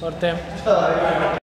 Corte.